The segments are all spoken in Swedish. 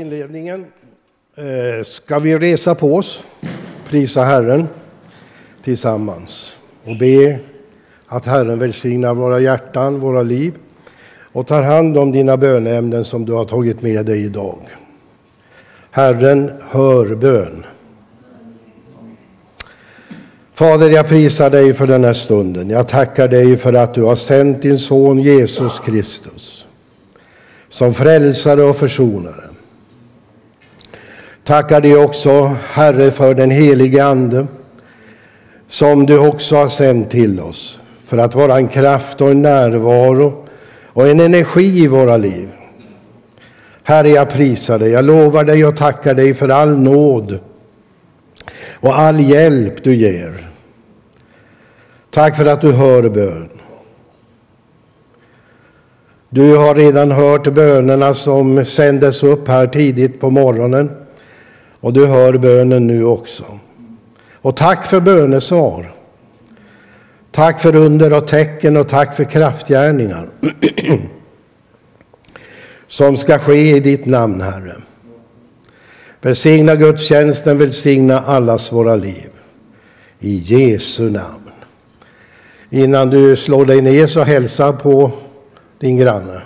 inledningen eh, ska vi resa på oss, prisa Herren tillsammans och be att Herren välsignar våra hjärtan, våra liv och tar hand om dina bönämnen som du har tagit med dig idag. Herren hör bön. Fader, jag prisar dig för den här stunden. Jag tackar dig för att du har sänt din son Jesus Kristus som frälsare och försonare. Tackar dig också, Herre, för den helige Ande som du också har sänt till oss för att vara en kraft och en närvaro och en energi i våra liv. Herre, jag prisar dig, jag lovar dig och tackar dig för all nåd och all hjälp du ger. Tack för att du hör bön. Du har redan hört bönerna som sändes upp här tidigt på morgonen och du hör bönen nu också. Och tack för bönesvar. Tack för under och tecken och tack för kraftgärningar som ska ske i ditt namn, Herre. Välsigna gudstjänsten, välsigna allas våra liv. I Jesu namn. Innan du slår dig ner så hälsa på din granne.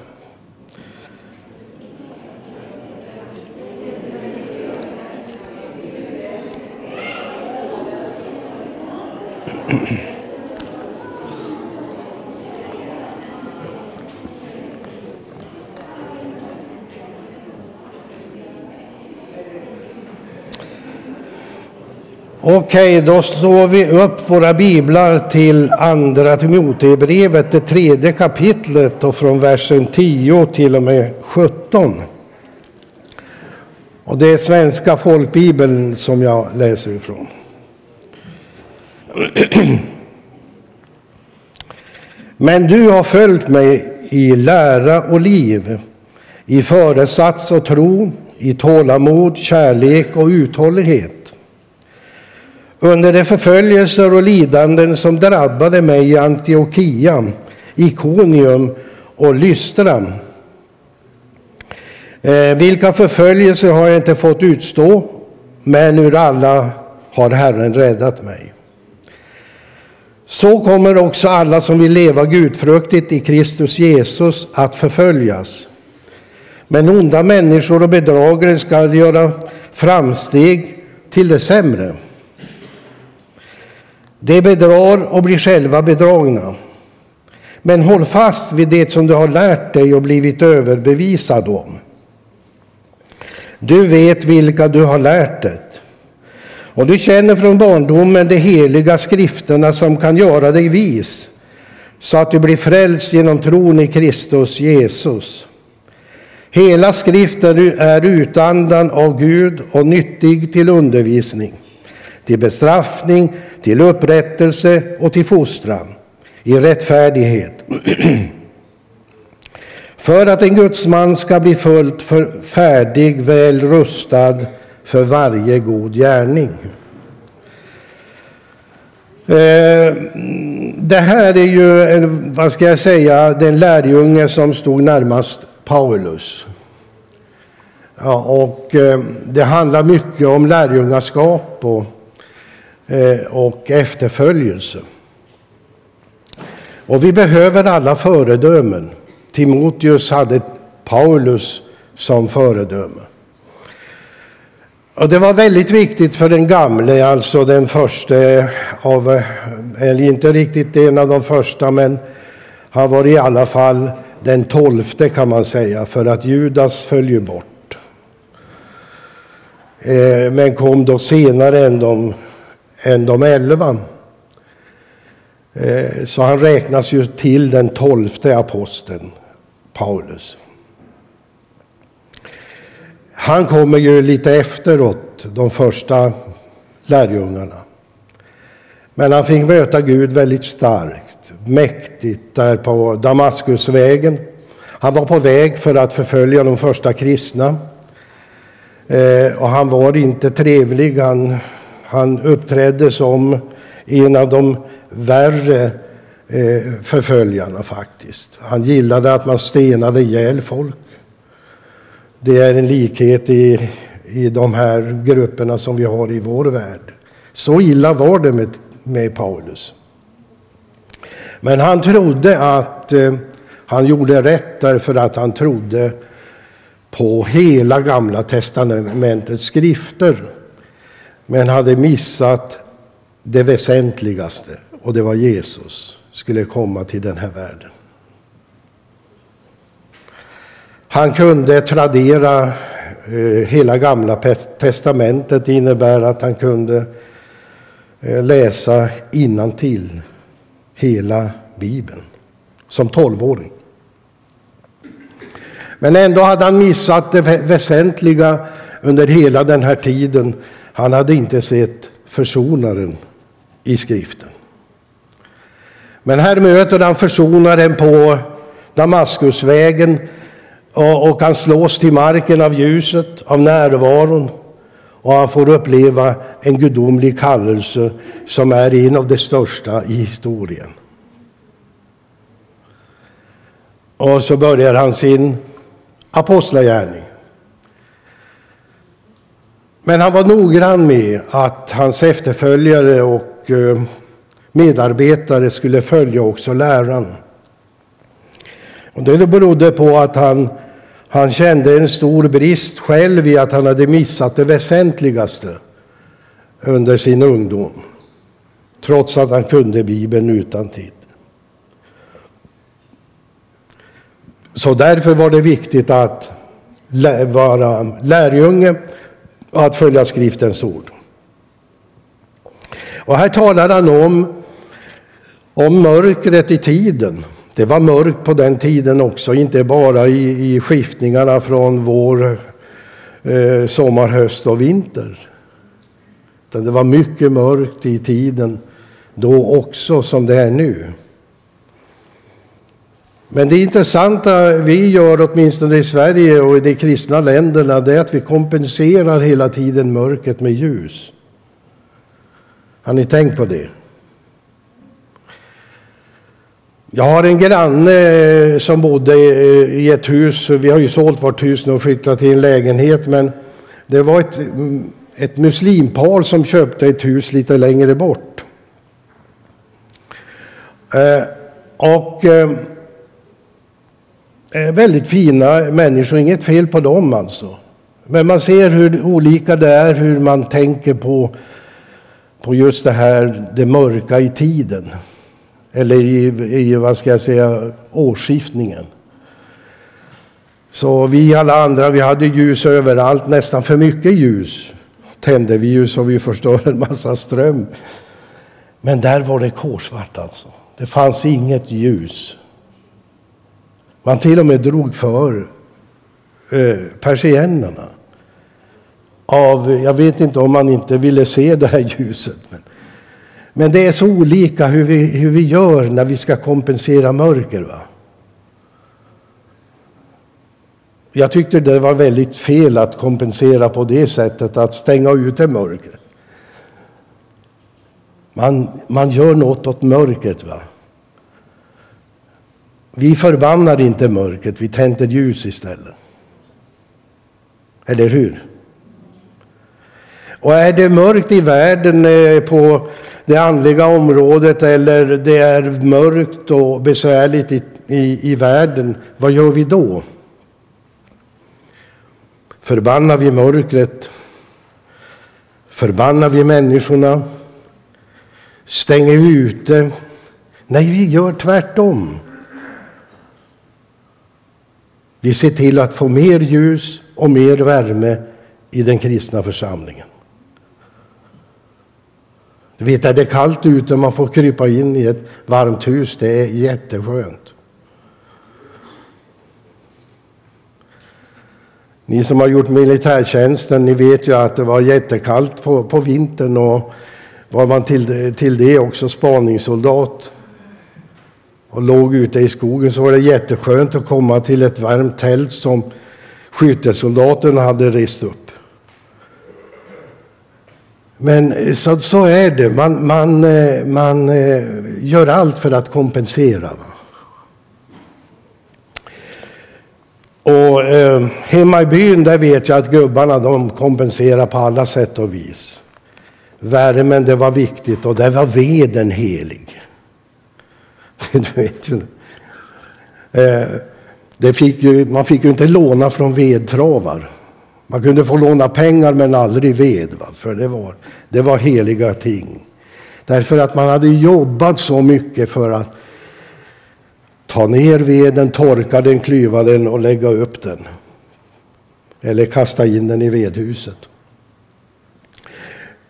Okej, då slår vi upp våra biblar till Andra Timoteusbrevet, det tredje kapitlet och från versen 10 till och med 17. Och det är Svenska folkbibeln som jag läser ifrån. Men du har följt mig i lära och liv, i föresats och tro, i tålamod, kärlek och uthållighet. Under de förföljelser och lidanden som drabbade mig i Antiochia, Ikonium och Lystra. Eh, vilka förföljelser har jag inte fått utstå, men ur alla har Herren räddat mig. Så kommer också alla som vill leva gudfruktigt i Kristus Jesus att förföljas. Men onda människor och bedragare ska göra framsteg till det sämre. De bedrar och blir själva bedragna. Men håll fast vid det som du har lärt dig och blivit överbevisad om. Du vet vilka du har lärt dig. Och du känner från barndomen de heliga skrifterna som kan göra dig vis så att du blir frälst genom tron i Kristus Jesus. Hela skriften är utandan av Gud och nyttig till undervisning, till bestraffning, till upprättelse och till fostran i rättfärdighet. För att en gudsman ska bli fullt för färdig, väl rustad för varje god gärning. Eh, det här är ju, vad ska jag säga, den lärjunge som stod närmast Paulus. Ja, och eh, det handlar mycket om lärjungaskap och, Eh, och efterföljelse. Och vi behöver alla föredömen. Timoteus hade Paulus som föredöme. Och det var väldigt viktigt för den gamle, alltså den första av, eh, eller inte riktigt en av de första, men han var i alla fall den tolfte kan man säga, för att Judas föll bort. Eh, men kom då senare än de, än de elva. Eh, så han räknas ju till den tolfte aposteln, Paulus. Han kommer ju lite efteråt, de första lärjungarna. Men han fick möta Gud väldigt starkt, mäktigt, där på Damaskusvägen. Han var på väg för att förfölja de första kristna. Eh, och han var inte trevlig. Han, han uppträdde som en av de värre eh, förföljarna faktiskt. Han gillade att man stenade ihjäl folk. det är en likhet i, i de här grupperna som vi har i vår värld. Så illa var det med, med Paulus. Men han trodde att eh, han gjorde rätt därför att han trodde på hela Gamla testamentets skrifter. Men hade missat det väsentligaste och det var Jesus skulle komma till den här världen. Han kunde tradera eh, hela Gamla testamentet. Det innebär att han kunde eh, läsa till hela Bibeln som tolvåring. Men ändå hade han missat det väsentliga under hela den här tiden. Han hade inte sett försonaren i skriften. Men här möter han försonaren på Damaskusvägen och han slås till marken av ljuset, av närvaron och han får uppleva en gudomlig kallelse som är en av de största i historien. Och så börjar han sin apostlagärning. Men han var noggrann med att hans efterföljare och eh, medarbetare skulle följa också läran. Och det berodde på att han, han kände en stor brist själv i att han hade missat det väsentligaste under sin ungdom. Trots att han kunde Bibeln utan tid. Så därför var det viktigt att vara lärjunge och att följa skriftens ord. Och här talar han om, om mörkret i tiden. Det var mörkt på den tiden också, inte bara i, i skiftningarna från vår, eh, sommar, höst och vinter. Utan det var mycket mörkt i tiden då också som det är nu. Men det intressanta vi gör, åtminstone i Sverige och i de kristna länderna, det är att vi kompenserar hela tiden mörkret med ljus. Har ni tänkt på det? Jag har en granne eh, som bodde eh, i ett hus. Vi har ju sålt vårt hus nu och flyttat till en lägenhet. Men det var ett, mm, ett muslimpar som köpte ett hus lite längre bort. Eh, och Eh, väldigt fina människor, inget fel på dem alltså. Men man ser hur olika det är, hur man tänker på, på just det här, det mörka i tiden. Eller i, i vad ska jag säga, årsskiftningen. Så vi alla andra, vi hade ljus överallt, nästan för mycket ljus tände vi ju så vi förstör en massa ström. Men där var det kolsvart alltså. Det fanns inget ljus. Man till och med drog för eh, persiennerna. Av, jag vet inte om man inte ville se det här ljuset. Men, men det är så olika hur vi, hur vi gör när vi ska kompensera mörker. Va? Jag tyckte det var väldigt fel att kompensera på det sättet, att stänga ute mörkret. Man, man gör något åt mörkret. Va? Vi förbannar inte mörkret, vi tänder ljus istället. Eller hur? Och är det mörkt i världen eh, på det andliga området eller det är mörkt och besvärligt i, i, i världen, vad gör vi då? Förbannar vi mörkret? Förbannar vi människorna? Stänger vi ute? Nej, vi gör tvärtom. Vi ser till att få mer ljus och mer värme i den kristna församlingen. Du vet, är det kallt ute och man får krypa in i ett varmt hus, det är jätteskönt. Ni som har gjort militärtjänsten, ni vet ju att det var jättekallt på, på vintern och var man till, till det också spaningssoldat och låg ute i skogen så var det jätteskönt att komma till ett varmt tält som skyttesoldaterna hade rest upp. Men eh, så, så är det. Man, man, eh, man eh, gör allt för att kompensera. Och eh, hemma i byn där vet jag att gubbarna de kompenserar på alla sätt och vis. Värmen det var viktigt och där var veden helig. du vet ju. Eh, det fick ju, man fick ju inte låna från vedtravar. Man kunde få låna pengar men aldrig ved, va? för det var, det var heliga ting. Därför att man hade jobbat så mycket för att ta ner veden, torka den, klyva den och lägga upp den. Eller kasta in den i vedhuset.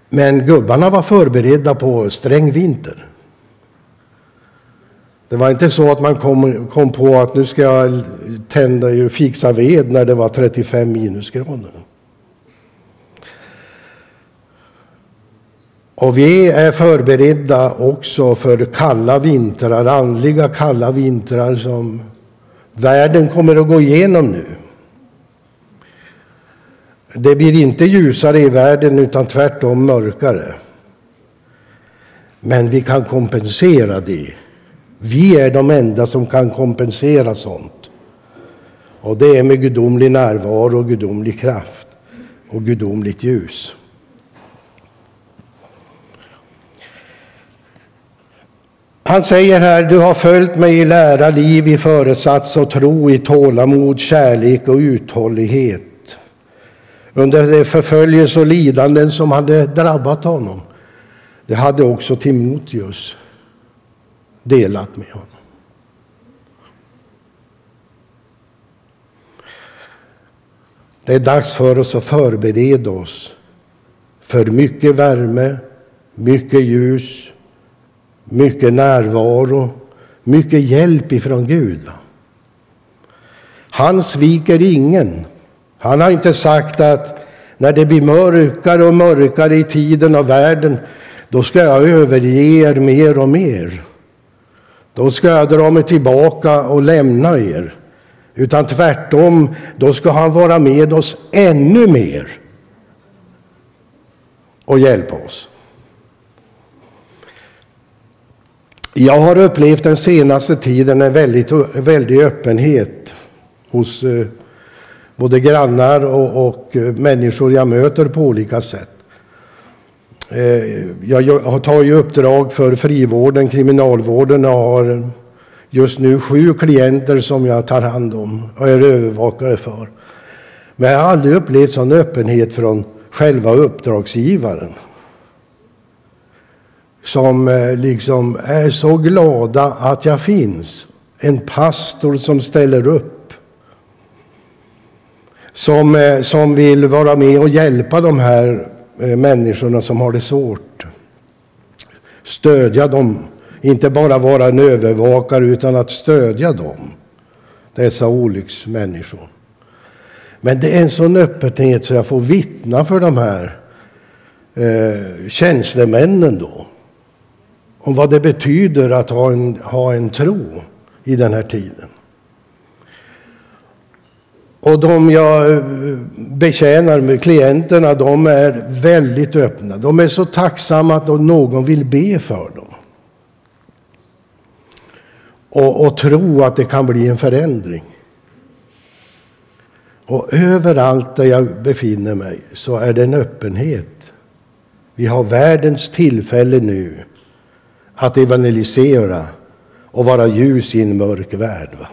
Men gubbarna var förberedda på sträng vinter. Det var inte så att man kom, kom på att nu ska jag tända och fixa ved när det var 35 minusgrader. Och vi är förberedda också för kalla vintrar, andliga kalla vintrar som världen kommer att gå igenom nu. Det blir inte ljusare i världen utan tvärtom mörkare. Men vi kan kompensera det. Vi är de enda som kan kompensera sånt. Och det är med gudomlig närvaro och gudomlig kraft och gudomligt ljus. Han säger här, du har följt mig i lära, liv, i föresats och tro, i tålamod, kärlek och uthållighet. Under de förföljelse och lidanden som hade drabbat honom. Det hade också Timoteus delat med honom. Det är dags för oss att förbereda oss för mycket värme, mycket ljus, mycket närvaro, mycket hjälp ifrån Gud. Han sviker ingen. Han har inte sagt att när det blir mörkare och mörkare i tiden och världen, då ska jag överge er mer och mer. Då ska jag dra mig tillbaka och lämna er. Utan tvärtom, då ska han vara med oss ännu mer och hjälpa oss. Jag har upplevt den senaste tiden en väldigt, väldig öppenhet hos eh, både grannar och, och eh, människor jag möter på olika sätt. Eh, jag tar ju uppdrag för frivården, kriminalvården och har just nu sju klienter som jag tar hand om och är övervakare för. Men jag har aldrig upplevt sån öppenhet från själva uppdragsgivaren som eh, liksom är så glada att jag finns. En pastor som ställer upp. Som, eh, som vill vara med och hjälpa de här Eh, människorna som har det svårt. Stödja dem, inte bara vara en övervakare utan att stödja dem. Dessa olycksmänniskor. Men det är en sån öppenhet så jag får vittna för de här eh, tjänstemännen då om vad det betyder att ha en, ha en tro i den här tiden. Och de jag eh, betjänar med klienterna, de är väldigt öppna. De är så tacksamma att någon vill be för dem. Och, och tro att det kan bli en förändring. Och överallt där jag befinner mig så är det en öppenhet. Vi har världens tillfälle nu att evangelisera och vara ljus i en mörk värld. Va?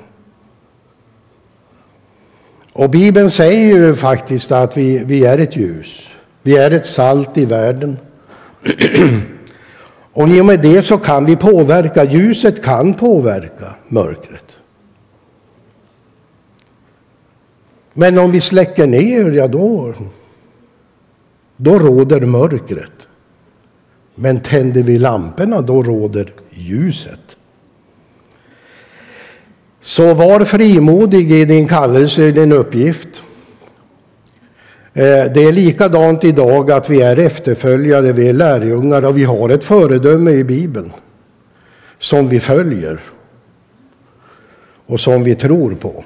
Och Bibeln säger ju faktiskt att vi, vi är ett ljus. Vi är ett salt i världen. och i och med det så kan vi påverka. Ljuset kan påverka mörkret. Men om vi släcker ner, ja då, då råder mörkret. Men tänder vi lamporna, då råder ljuset. Så var frimodig i din kallelse, i din uppgift. Eh, det är likadant idag att vi är efterföljare, vi är lärjungar och vi har ett föredöme i Bibeln som vi följer och som vi tror på.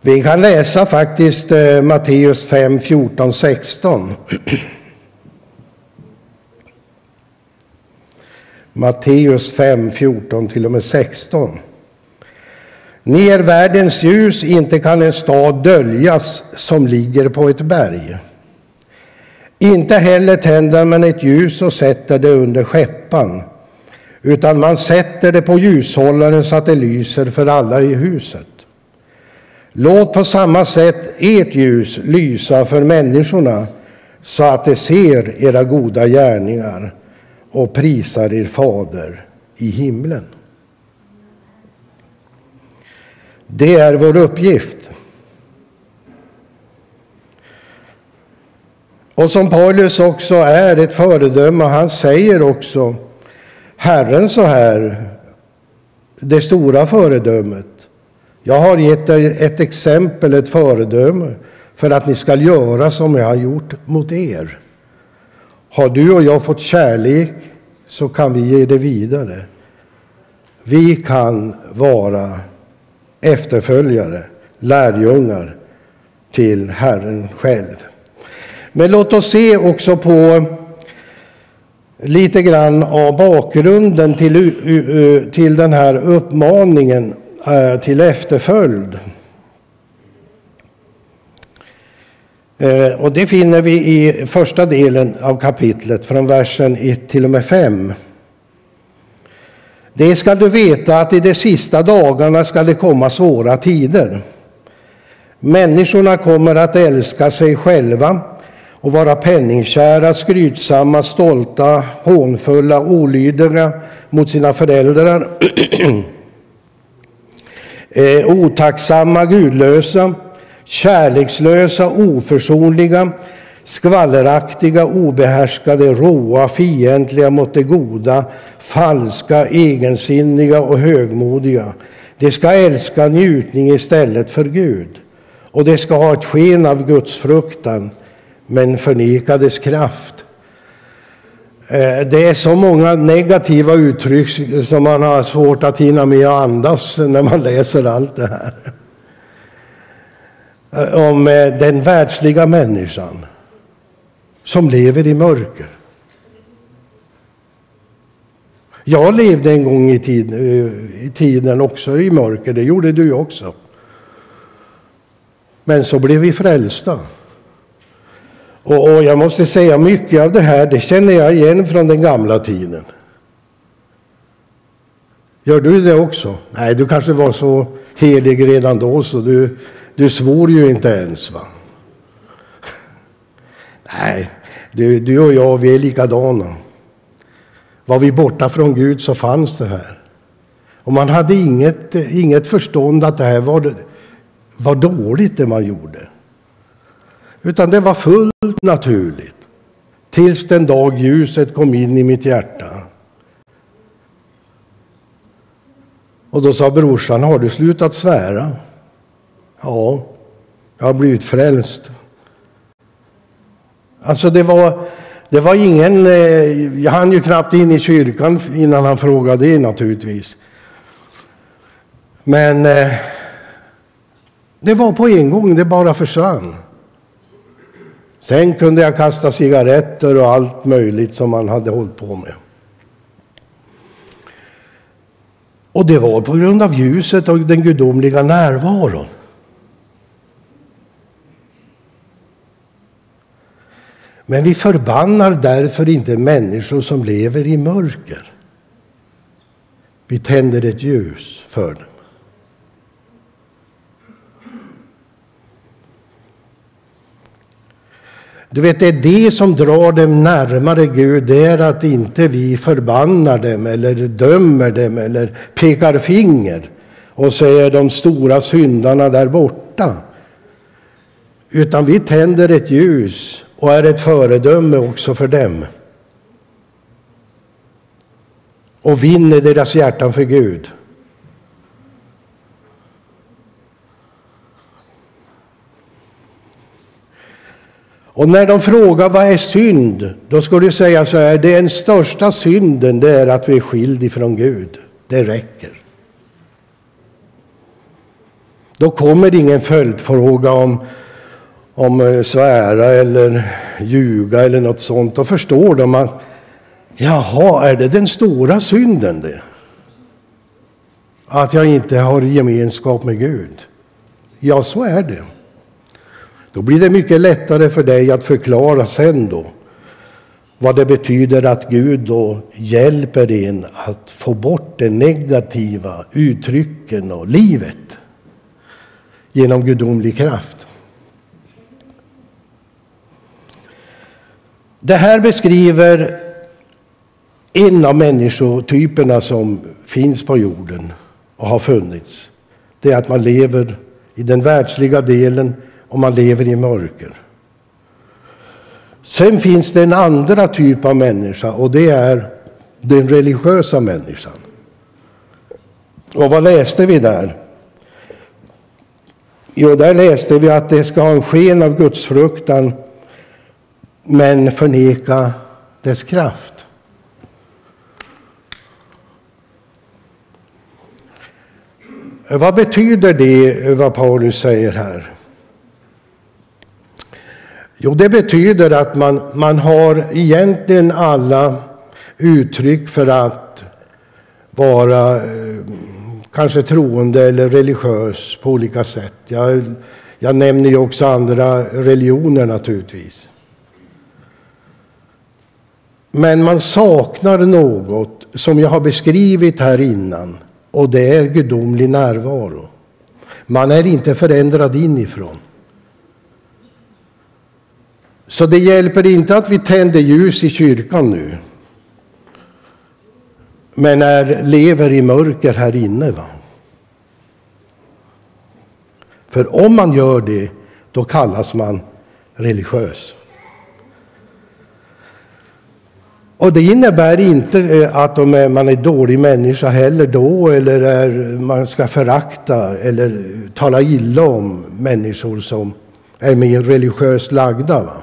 Vi kan läsa faktiskt eh, Matteus 5, 14, 16. Matteus 5, 14 till och med 16. Ni är världens ljus, inte kan en stad döljas som ligger på ett berg. Inte heller tänder man ett ljus och sätter det under skeppan, utan man sätter det på ljushållaren så att det lyser för alla i huset. Låt på samma sätt ert ljus lysa för människorna så att de ser era goda gärningar och prisar er fader i himlen. Det är vår uppgift. Och som Paulus också är ett föredöme, han säger också Herren så här, det stora föredömet. Jag har gett er ett exempel, ett föredöme, för att ni skall göra som jag har gjort mot er. Har du och jag fått kärlek så kan vi ge det vidare. Vi kan vara efterföljare, lärjungar till Herren själv. Men låt oss se också på lite grann av bakgrunden till, till den här uppmaningen eh, till efterföljd. Eh, Eh, och det finner vi i första delen av kapitlet från versen 1 till och med 5. Det ska du veta att i de sista dagarna ska det komma svåra tider. Människorna kommer att älska sig själva och vara penningkära, skrytsamma, stolta, hånfulla, olydiga mot sina föräldrar, eh, otacksamma, gudlösa, kärlekslösa, oförsonliga, skvalleraktiga, obehärskade, råa, fientliga mot det goda, falska, egensinniga och högmodiga. De ska älska njutning istället för Gud och de ska ha ett sken av Guds fruktan men förneka dess kraft. Eh, det är så många negativa uttryck som man har svårt att hinna med att andas när man läser allt det här. Eh, om eh, den världsliga människan som lever i mörker. Jag levde en gång i, tiden, eh, i tiden också i mörker, det gjorde du också. Men så blev vi frälsta. Och, och, jag måste säga mycket av det här, det känner jag igen från den gamla tiden. Gör du det också? Nej, du kanske var så helig redan då så du, du svor ju inte ens. va? Nej, du, du och jag, vi är likadana. Var vi borta från Gud så fanns det här. Och man hade inget, inget förstånd att det här var, var dåligt det man gjorde. Utan det var fullt naturligt. Tills den dag ljuset kom in i mitt hjärta. Och då sa brorsan, har du slutat svära? Ja, jag har blivit frälst. Alltså det var, det var ingen, eh, jag hann ju knappt in i kyrkan innan han frågade det naturligtvis. Men eh, det var på en gång, det bara försvann. Sen kunde jag kasta cigaretter och allt möjligt som man hade hållit på med. Och det var på grund av ljuset och den gudomliga närvaron. Men vi förbannar därför inte människor som lever i mörker. Vi tänder ett ljus för dem. Du vet, det är det som drar dem närmare Gud, det är att inte vi förbannar dem eller dömer dem eller pekar finger och säger de stora syndarna där borta. Utan vi tänder ett ljus och är ett föredöme också för dem. Och vinner deras hjärtan för Gud. Och när de frågar vad är synd, då ska du säga så här, den största synden det är att vi är skild ifrån Gud. Det räcker. Då kommer det ingen följdfråga om, om eh, svära eller ljuga eller något sånt. Då förstår de att Jaha, är det den stora synden det? Att jag inte har gemenskap med Gud? Ja, så är det. Då blir det mycket lättare för dig att förklara sen då vad det betyder att Gud då hjälper en att få bort de negativa uttrycken och livet genom gudomlig kraft. Det här beskriver en av människotyperna som finns på jorden och har funnits. Det är att man lever i den världsliga delen och man lever i mörker. Sen finns det en andra typ av människa och det är den religiösa människan. Och vad läste vi där? Jo, där läste vi att det ska ha en sken av gudsfruktan men förneka dess kraft. Vad betyder det, vad Paulus säger här? Jo, det betyder att man, man har egentligen alla uttryck för att vara eh, kanske troende eller religiös på olika sätt. Jag, jag nämner ju också andra religioner naturligtvis. Men man saknar något som jag har beskrivit här innan och det är gudomlig närvaro. Man är inte förändrad inifrån. Så det hjälper inte att vi tänder ljus i kyrkan nu. Men är, lever i mörker här inne. Va? För om man gör det, då kallas man religiös. Och det innebär inte eh, att är, man är dålig människa heller då, eller är, man ska förakta eller tala illa om människor som är mer religiöst lagda. Va?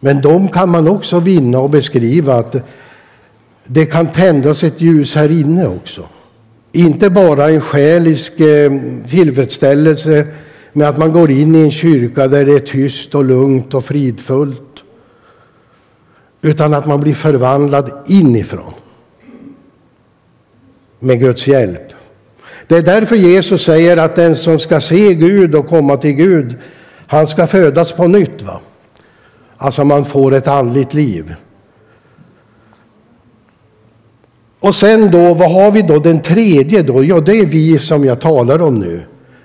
Men de kan man också vinna och beskriva att det kan tändas ett ljus här inne också. Inte bara en själisk eh, tillfredsställelse med att man går in i en kyrka där det är tyst och lugnt och fridfullt. Utan att man blir förvandlad inifrån. Med Guds hjälp. Det är därför Jesus säger att den som ska se Gud och komma till Gud, han ska födas på nytt. Va? Alltså man får ett andligt liv. Och sen då, vad har vi då den tredje då? Ja, det är vi som jag talar om nu.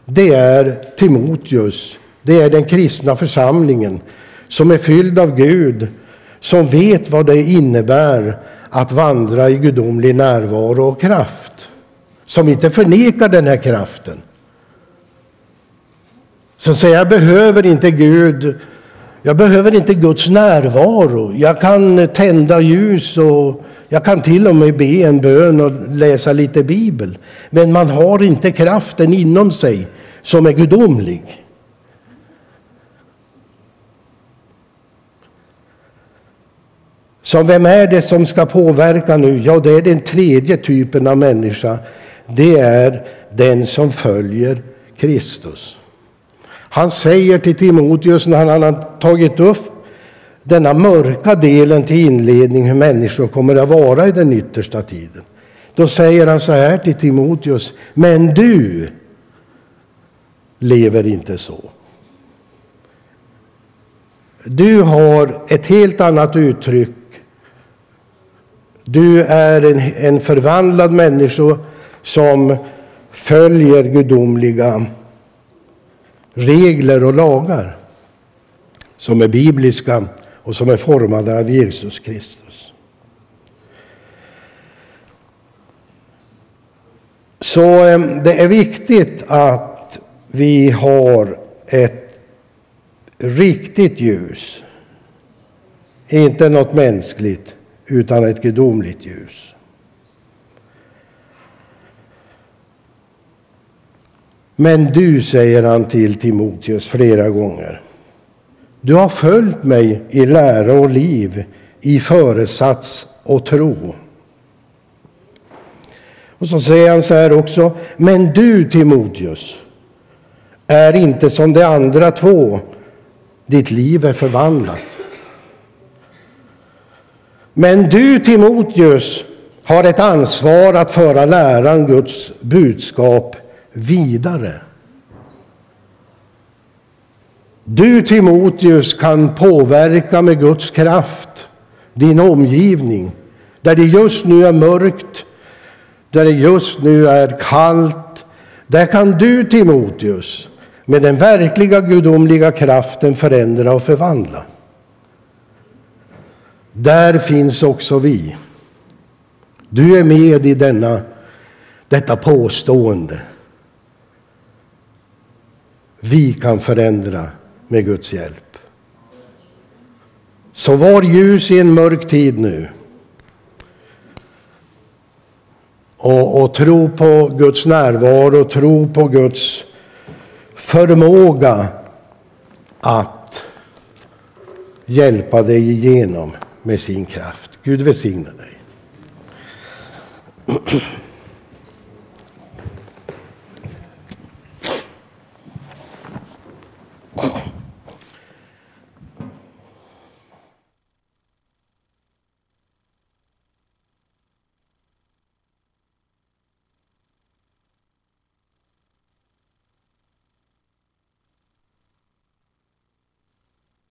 Det är Timoteus. Det är den kristna församlingen som är fylld av Gud, som vet vad det innebär att vandra i gudomlig närvaro och kraft. Som inte förnekar den här kraften. Som säger, jag behöver inte Gud jag behöver inte Guds närvaro. Jag kan tända ljus och jag kan till och med be en bön och läsa lite bibel. Men man har inte kraften inom sig som är gudomlig. Så vem är det som ska påverka nu? Ja, det är den tredje typen av människa. Det är den som följer Kristus. Han säger till Timoteus när han har tagit upp denna mörka delen till inledning hur människor kommer att vara i den yttersta tiden. Då säger han så här till Timoteus, men du lever inte så. Du har ett helt annat uttryck. Du är en, en förvandlad människa som följer gudomliga regler och lagar som är bibliska och som är formade av Jesus Kristus. Så eh, det är viktigt att vi har ett riktigt ljus. Inte något mänskligt, utan ett gudomligt ljus. Men du, säger han till Timoteus flera gånger, du har följt mig i lära och liv, i föresats och tro. Och så säger han så här också, men du Timoteus är inte som de andra två, ditt liv är förvandlat. Men du Timoteus har ett ansvar att föra läran, Guds budskap, vidare. Du Timoteus kan påverka med Guds kraft din omgivning. Där det just nu är mörkt, där det just nu är kallt. Där kan du Timoteus med den verkliga gudomliga kraften förändra och förvandla. Där finns också vi. Du är med i denna, detta påstående. Vi kan förändra med Guds hjälp. Så var ljus i en mörk tid nu. Och, och tro på Guds närvaro, tro på Guds förmåga att hjälpa dig igenom med sin kraft. Gud välsigne dig.